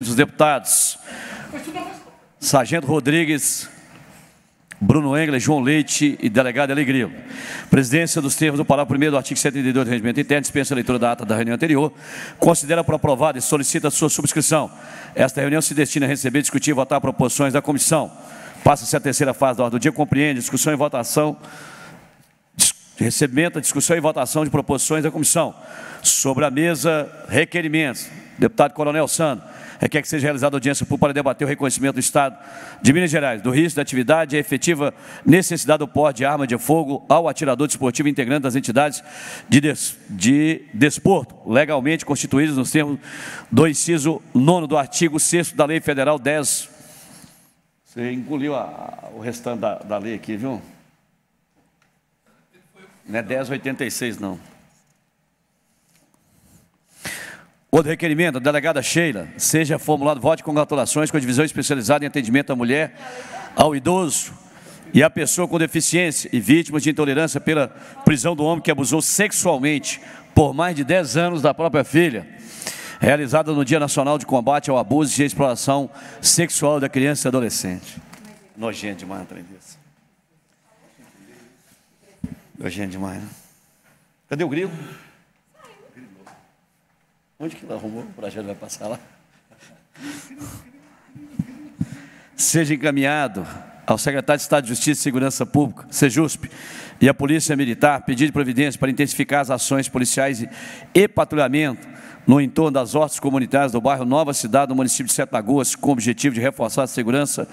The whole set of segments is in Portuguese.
dos deputados. Sargento Rodrigues, Bruno Engler, João Leite e delegado Alegria. Presidência dos termos do parágrafo 1 do artigo 72 do Regimento Interno, dispensa a leitura da ata da reunião anterior, considera por aprovada e solicita sua subscrição. Esta reunião se destina a receber, discutir e votar proposições da comissão. Passa-se a terceira fase da ordem do dia, compreende discussão e votação, recebimento, discussão e votação de proposições da comissão. Sobre a mesa, requerimentos. Deputado Coronel Sandro requer que seja realizada audiência pública para debater o reconhecimento do Estado de Minas Gerais do risco da atividade e efetiva necessidade do porte de arma de fogo ao atirador desportivo integrante das entidades de, des, de desporto, legalmente constituídas nos termos do inciso 9 do artigo 6 da Lei Federal 10. Você engoliu a, o restante da, da lei aqui, viu? Não é 1086, não. Outro requerimento, a delegada Sheila, seja formulado voto de congratulações com a divisão especializada em atendimento à mulher, ao idoso e à pessoa com deficiência e vítimas de intolerância pela prisão do homem que abusou sexualmente por mais de 10 anos da própria filha, realizada no Dia Nacional de Combate ao Abuso e Exploração Sexual da Criança e Adolescente. Nojento demais, desse. Nojento demais, né? Cadê o grilo? Onde que ela arrumou? O projeto vai passar lá? Seja encaminhado ao secretário de Estado de Justiça e Segurança Pública, SEJUSP, e à Polícia Militar, pedido de providência para intensificar as ações policiais e patrulhamento no entorno das hortas comunitárias do bairro Nova Cidade, no município de Sete Lagoas, com o objetivo de reforçar a segurança,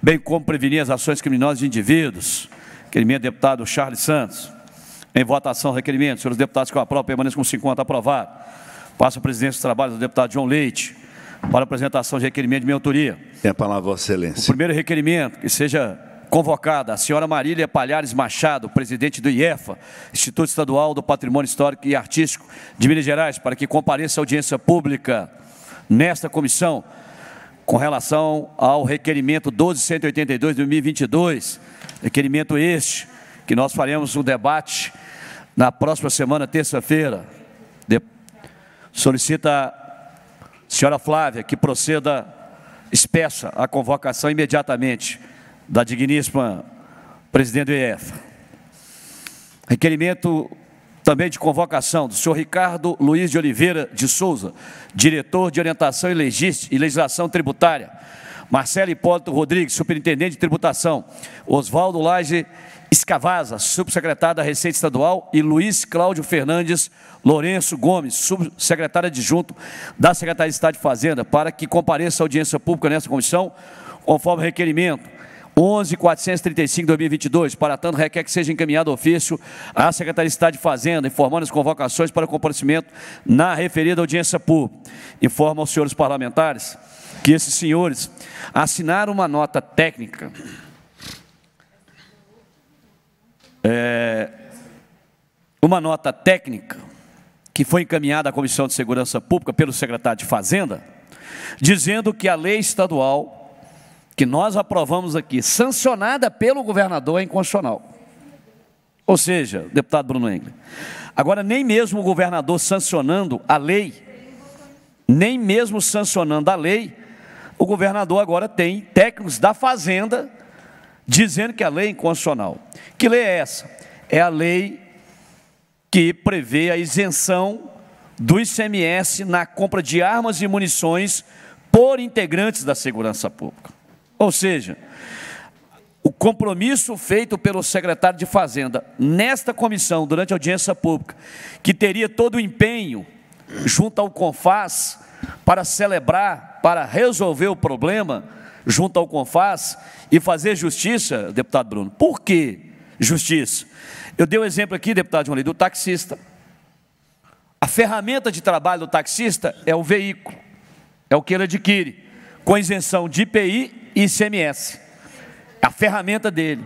bem como prevenir as ações criminosas de indivíduos. Requerimento deputado Charles Santos. Em votação, requerimento. Senhores deputados que eu aprovo, permaneçam com 50 aprovado. Passo a presidência dos trabalhos do deputado João Leite para apresentação de requerimento de minha autoria. Tem a palavra, Vossa Excelência. O primeiro requerimento, que seja convocada a senhora Marília Palhares Machado, presidente do IEFA, Instituto Estadual do Patrimônio Histórico e Artístico de Minas Gerais, para que compareça à audiência pública nesta comissão com relação ao requerimento 1282 de 2022, requerimento este, que nós faremos um debate na próxima semana, terça-feira. Solicita senhora Flávia que proceda, espeça a convocação imediatamente da digníssima presidente do IEF. Requerimento também de convocação do senhor Ricardo Luiz de Oliveira de Souza, diretor de orientação e legislação tributária. Marcelo Hipólito Rodrigues, superintendente de tributação. Oswaldo Laje Escavaza, subsecretário da Receita Estadual, e Luiz Cláudio Fernandes Lourenço Gomes, subsecretário adjunto da Secretaria de Estado de Fazenda, para que compareça à audiência pública nessa comissão, conforme requerimento 11.435-2022. Para tanto, requer que seja encaminhado ofício à Secretaria de Estado de Fazenda, informando as convocações para comparecimento na referida audiência pública. Informa aos senhores parlamentares que esses senhores assinaram uma nota técnica é, uma nota técnica que foi encaminhada à Comissão de Segurança Pública pelo secretário de Fazenda, dizendo que a lei estadual que nós aprovamos aqui, sancionada pelo governador, é inconstitucional. Ou seja, deputado Bruno Engler, agora nem mesmo o governador sancionando a lei, nem mesmo sancionando a lei, o governador agora tem técnicos da Fazenda dizendo que a lei é inconstitucional. Que lei é essa? É a lei que prevê a isenção do ICMS na compra de armas e munições por integrantes da segurança pública. Ou seja, o compromisso feito pelo secretário de Fazenda nesta comissão, durante a audiência pública, que teria todo o empenho junto ao CONFAS para celebrar, para resolver o problema, junto ao CONFAS e fazer justiça, deputado Bruno. Por que justiça? Eu dei um exemplo aqui, deputado João Lee, do taxista. A ferramenta de trabalho do taxista é o veículo, é o que ele adquire, com isenção de IPI e ICMS. A ferramenta dele.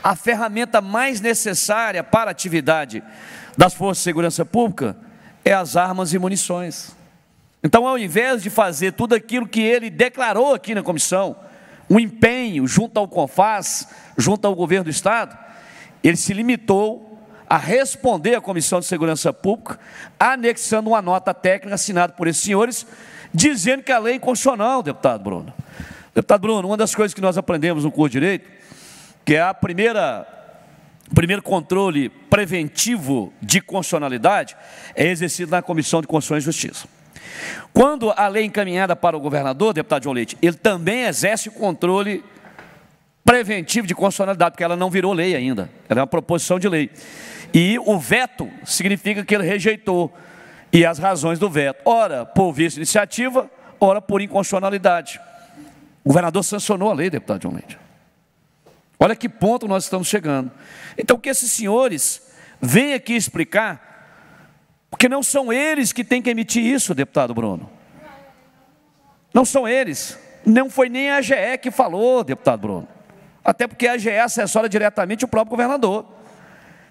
A ferramenta mais necessária para a atividade das forças de segurança pública é as armas e munições. Então, ao invés de fazer tudo aquilo que ele declarou aqui na comissão, um empenho junto ao CONFAS, junto ao governo do Estado, ele se limitou a responder à Comissão de Segurança Pública, anexando uma nota técnica assinada por esses senhores, dizendo que a lei é inconstitucional, deputado Bruno. Deputado Bruno, uma das coisas que nós aprendemos no curso de Direito, que é a primeira, primeiro controle preventivo de constitucionalidade, é exercido na Comissão de Constituição e Justiça. Quando a lei encaminhada para o governador, deputado João Leite, ele também exerce o controle preventivo de constitucionalidade, porque ela não virou lei ainda, ela é uma proposição de lei. E o veto significa que ele rejeitou, e as razões do veto, ora por vice iniciativa, ora por inconstitucionalidade. O governador sancionou a lei, deputado João Leite. Olha que ponto nós estamos chegando. Então, que esses senhores venham aqui explicar, porque não são eles que têm que emitir isso, deputado Bruno. Não são eles. Não foi nem a AGE que falou, deputado Bruno. Até porque a AGE assessora diretamente o próprio governador.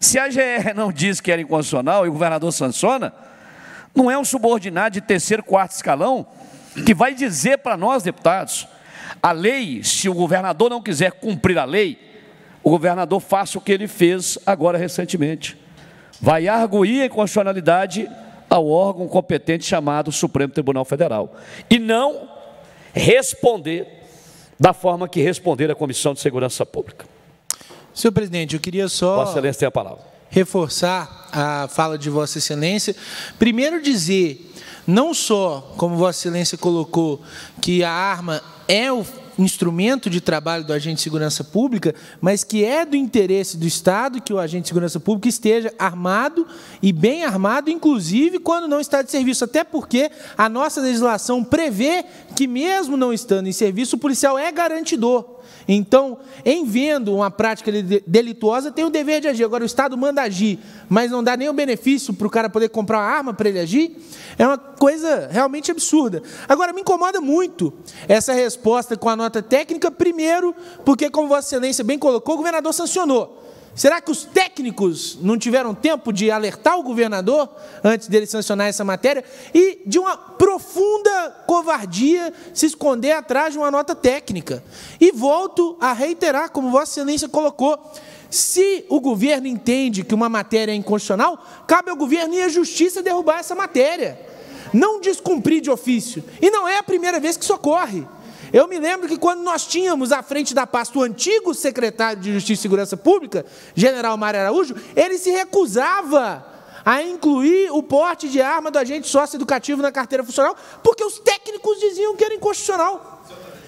Se a AGE não diz que era inconstitucional e o governador sanciona, não é um subordinado de terceiro, quarto escalão que vai dizer para nós, deputados, a lei, se o governador não quiser cumprir a lei, o governador faça o que ele fez agora recentemente. Vai arguir a inconstitucionalidade ao órgão competente chamado Supremo Tribunal Federal. E não responder da forma que responder a Comissão de Segurança Pública. Senhor presidente, eu queria só. Vossa Excelência tem a palavra. Reforçar a fala de Vossa Excelência. Primeiro, dizer, não só, como Vossa Excelência colocou, que a arma é o instrumento de trabalho do agente de segurança pública, mas que é do interesse do Estado que o agente de segurança pública esteja armado e bem armado, inclusive quando não está de serviço, até porque a nossa legislação prevê que, mesmo não estando em serviço, o policial é garantidor. Então, em vendo uma prática delituosa, tem o dever de agir. Agora, o Estado manda agir, mas não dá nem o benefício para o cara poder comprar uma arma para ele agir, é uma coisa realmente absurda. Agora, me incomoda muito essa resposta com a nota técnica, primeiro, porque, como Vossa Excelência bem colocou, o governador sancionou. Será que os técnicos não tiveram tempo de alertar o governador antes dele sancionar essa matéria? E de uma profunda covardia se esconder atrás de uma nota técnica. E volto a reiterar, como Vossa Excelência colocou, se o governo entende que uma matéria é inconstitucional, cabe ao governo e à justiça derrubar essa matéria. Não descumprir de ofício. E não é a primeira vez que isso ocorre. Eu me lembro que quando nós tínhamos à frente da pasta o antigo secretário de Justiça e Segurança Pública, general Mário Araújo, ele se recusava a incluir o porte de arma do agente sócio-educativo na carteira funcional, porque os técnicos diziam que era inconstitucional.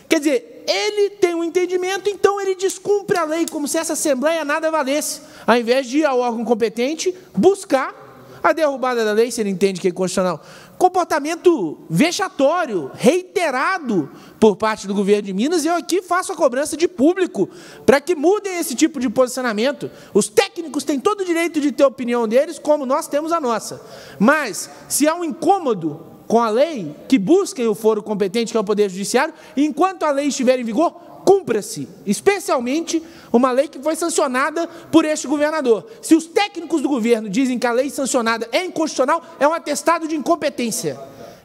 Quer dizer, ele tem um entendimento, então ele descumpre a lei, como se essa Assembleia nada valesse, ao invés de ir ao órgão competente buscar a derrubada da lei, se ele entende que é inconstitucional. Comportamento vexatório, reiterado por parte do governo de Minas, e eu aqui faço a cobrança de público para que mudem esse tipo de posicionamento. Os técnicos têm todo o direito de ter a opinião deles, como nós temos a nossa. Mas, se há um incômodo com a lei, que busquem o foro competente, que é o Poder Judiciário, enquanto a lei estiver em vigor, cumpra-se, especialmente uma lei que foi sancionada por este governador. Se os técnicos do governo dizem que a lei sancionada é inconstitucional, é um atestado de incompetência.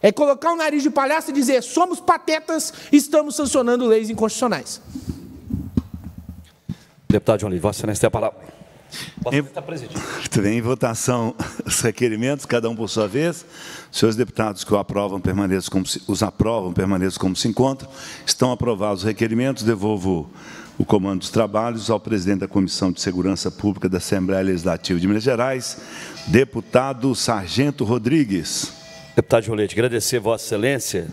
É colocar o nariz de palhaço e dizer: somos patetas, estamos sancionando leis inconstitucionais. Deputado João Lívio, Vossa Excelência tem a palavra. Em, em votação os requerimentos, cada um por sua vez. Os senhores deputados que o aprovam permaneçam como se, os aprovam permaneçam como se encontram. Estão aprovados os requerimentos. Devolvo o comando dos trabalhos ao presidente da Comissão de Segurança Pública da Assembleia Legislativa de Minas Gerais, deputado Sargento Rodrigues. Deputado Jolete, agradecer Vossa Excelência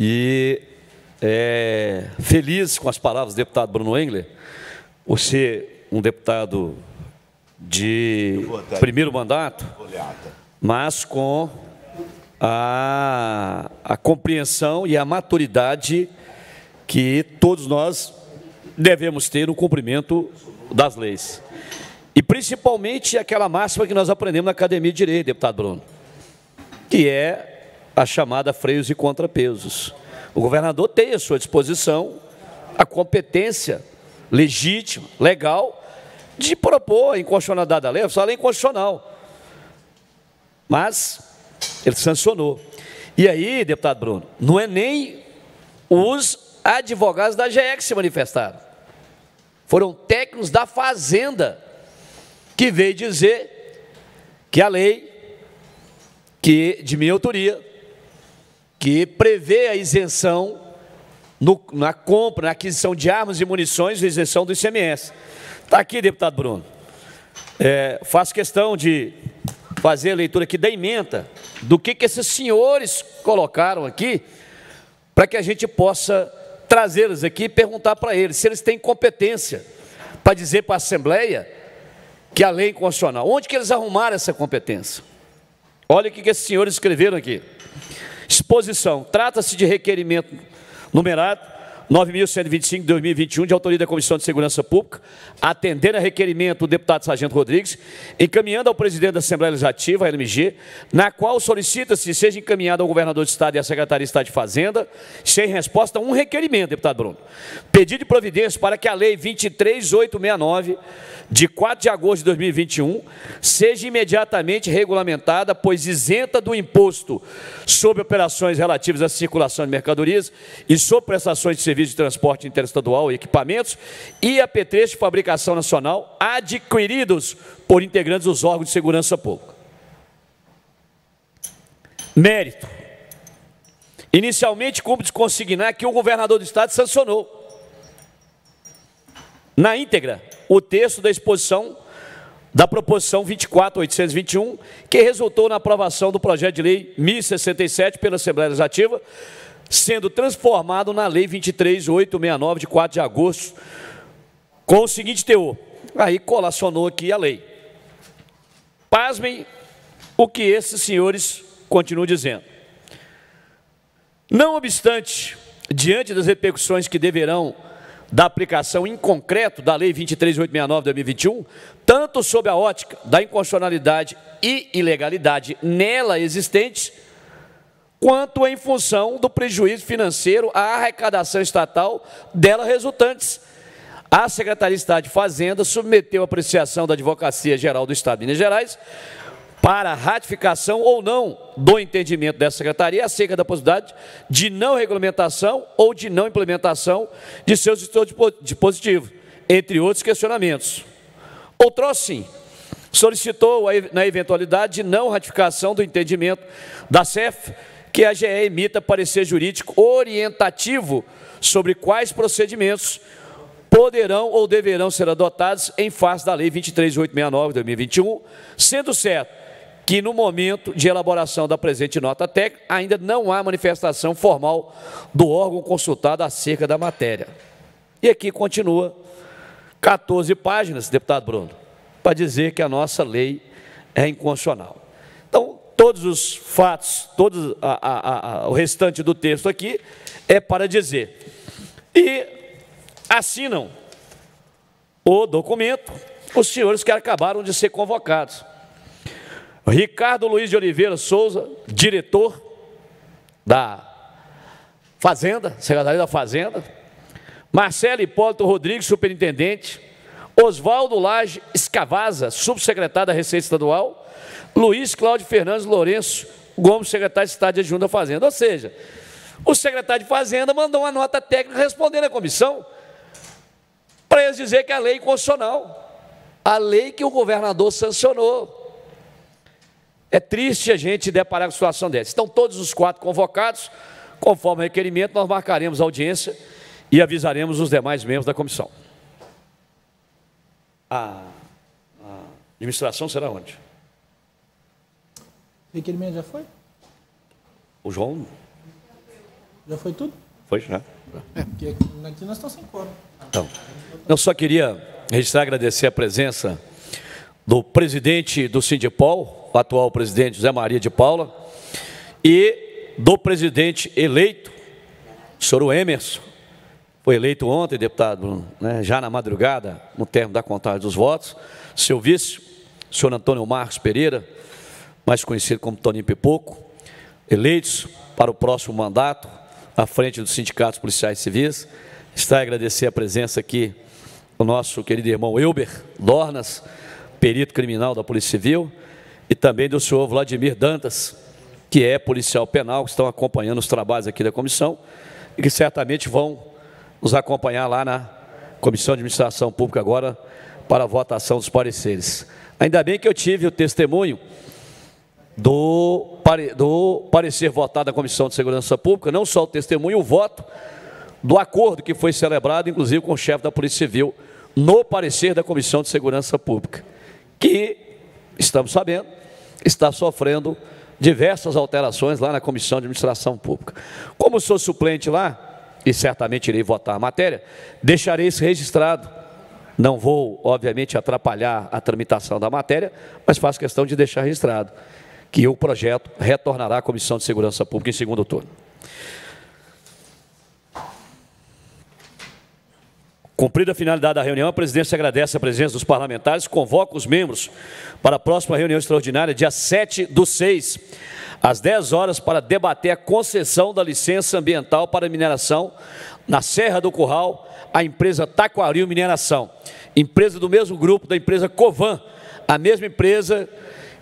e é, feliz com as palavras do deputado Bruno Engler, você um deputado de primeiro mandato, mas com a, a compreensão e a maturidade que todos nós devemos ter no cumprimento das leis. E principalmente aquela máxima que nós aprendemos na Academia de Direito, deputado Bruno, que é a chamada freios e contrapesos. O governador tem à sua disposição a competência legítima, legal, de propor a inconstitucionalidade da lei, só a lei inconstitucional. Mas ele sancionou. E aí, deputado Bruno, não é nem os advogados da GE que se manifestaram. Foram técnicos da Fazenda que veio dizer que a lei que de minha autoria que prevê a isenção no, na compra, na aquisição de armas e munições, isenção do ICMS. Está aqui, deputado Bruno. É, faço questão de fazer a leitura aqui da emenda, do que, que esses senhores colocaram aqui, para que a gente possa trazê-los aqui e perguntar para eles se eles têm competência para dizer para a Assembleia que a lei é inconstitucional. Onde que eles arrumaram essa competência? Olha o que, que esses senhores escreveram aqui. Exposição. Trata-se de requerimento numerado 9.125 de 2021, de autoria da Comissão de Segurança Pública, atendendo a requerimento do deputado Sargento Rodrigues, encaminhando ao presidente da Assembleia Legislativa, a LMG, na qual solicita-se seja encaminhado ao governador de Estado e à Secretaria de Estado de Fazenda, sem resposta um requerimento, deputado Bruno. Pedido de providência para que a Lei 23869, de 4 de agosto de 2021, seja imediatamente regulamentada, pois isenta do imposto sobre operações relativas à circulação de mercadorias e sobre prestações de serviços de transporte interestadual e equipamentos e apetrechos de fabricação nacional adquiridos por integrantes dos órgãos de segurança pública. Mérito. Inicialmente, cumpre consignar que o governador do estado sancionou na íntegra o texto da exposição da proposição 24821, que resultou na aprovação do projeto de lei 1067 pela Assembleia Legislativa, sendo transformado na lei 23869 de 4 de agosto, com o seguinte teor. Aí colacionou aqui a lei. Pasmem o que esses senhores continuam dizendo. Não obstante, diante das repercussões que deverão da aplicação em concreto da Lei 23.869 de 2021, tanto sob a ótica da inconstitucionalidade e ilegalidade nela existentes, quanto em função do prejuízo financeiro à arrecadação estatal dela resultantes. A Secretaria de Estado de Fazenda submeteu a apreciação da Advocacia Geral do Estado de Minas Gerais para ratificação ou não do entendimento dessa secretaria acerca da possibilidade de não regulamentação ou de não implementação de seus dispositivos, entre outros questionamentos. Outro sim, solicitou na eventualidade de não ratificação do entendimento da CEF que a GE emita parecer jurídico orientativo sobre quais procedimentos poderão ou deverão ser adotados em face da Lei 23.869 de 2021, sendo certo que no momento de elaboração da presente nota técnica ainda não há manifestação formal do órgão consultado acerca da matéria. E aqui continua 14 páginas, deputado Bruno, para dizer que a nossa lei é inconstitucional. Todos os fatos, todo a, a, a, o restante do texto aqui é para dizer. E assinam o documento os senhores que acabaram de ser convocados. Ricardo Luiz de Oliveira Souza, diretor da Fazenda, Secretaria da Fazenda. Marcelo Hipólito Rodrigues, superintendente. Oswaldo Lage Escavaza, subsecretário da Receita Estadual. Luiz Cláudio Fernandes Lourenço Gomes, secretário de Estado de Adjunto da Fazenda. Ou seja, o secretário de Fazenda mandou uma nota técnica respondendo à comissão para eles dizer que a lei é constitucional. A lei que o governador sancionou. É triste a gente deparar com situação dessa. Estão todos os quatro convocados, conforme o requerimento, nós marcaremos a audiência e avisaremos os demais membros da comissão. A, a administração será onde? O requerimento já foi? O João? Já foi tudo? Foi já. É, porque aqui nós estamos sem coro. Então, eu só queria registrar agradecer a presença do presidente do Sindipol, o atual presidente José Maria de Paula, e do presidente eleito, o senhor Emerson, foi eleito ontem, deputado, né, já na madrugada, no termo da contagem dos votos, seu vice, senhor Antônio Marcos Pereira, mais conhecido como Toninho Pipoco, eleitos para o próximo mandato, à frente dos sindicatos policiais civis. Está a agradecer a presença aqui do nosso querido irmão Elber Dornas, perito criminal da Polícia Civil, e também do senhor Vladimir Dantas, que é policial penal, que estão acompanhando os trabalhos aqui da comissão e que certamente vão nos acompanhar lá na Comissão de Administração Pública agora, para a votação dos pareceres. Ainda bem que eu tive o testemunho do, do parecer votado da Comissão de Segurança Pública, não só o testemunho, o voto do acordo que foi celebrado, inclusive com o chefe da Polícia Civil, no parecer da Comissão de Segurança Pública, que, estamos sabendo, está sofrendo diversas alterações lá na Comissão de Administração Pública. Como sou suplente lá, e certamente irei votar a matéria, deixarei isso registrado. Não vou, obviamente, atrapalhar a tramitação da matéria, mas faço questão de deixar registrado que o projeto retornará à Comissão de Segurança Pública em segundo turno. Cumprida a finalidade da reunião, a presidência agradece a presença dos parlamentares, convoca os membros para a próxima reunião extraordinária, dia 7 do 6, às 10 horas, para debater a concessão da licença ambiental para mineração na Serra do Curral, a empresa Taquaril Mineração, empresa do mesmo grupo da empresa Covan, a mesma empresa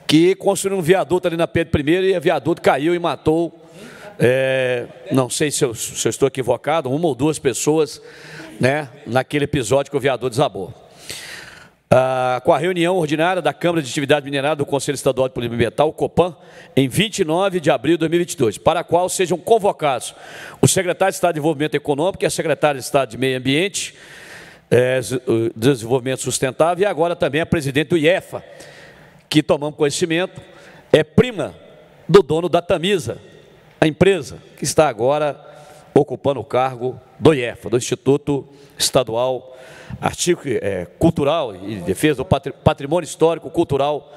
que construiu um viaduto ali na Pedro I e o viaduto caiu e matou, é, não sei se eu, se eu estou equivocado, uma ou duas pessoas né, naquele episódio que o viaduto desabou. Ah, com a reunião ordinária da Câmara de Atividade Minerária do Conselho Estadual de Política Ambiental, COPAN, em 29 de abril de 2022, para a qual sejam convocados o secretário de Estado de Desenvolvimento Econômico e a secretária de Estado de Meio Ambiente, é, Desenvolvimento Sustentável, e agora também a presidente do IEFA, que tomamos conhecimento, é prima do dono da Tamisa, a empresa que está agora ocupando o cargo do IEFA, do Instituto Estadual Artigo, é, Cultural e Defesa do Patrimônio Histórico Cultural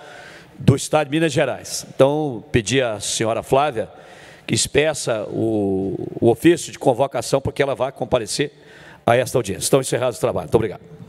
do Estado de Minas Gerais. Então, pedi à senhora Flávia que espeça o, o ofício de convocação, porque ela vai comparecer a esta audiência. Estão encerrados os trabalhos. Muito obrigado.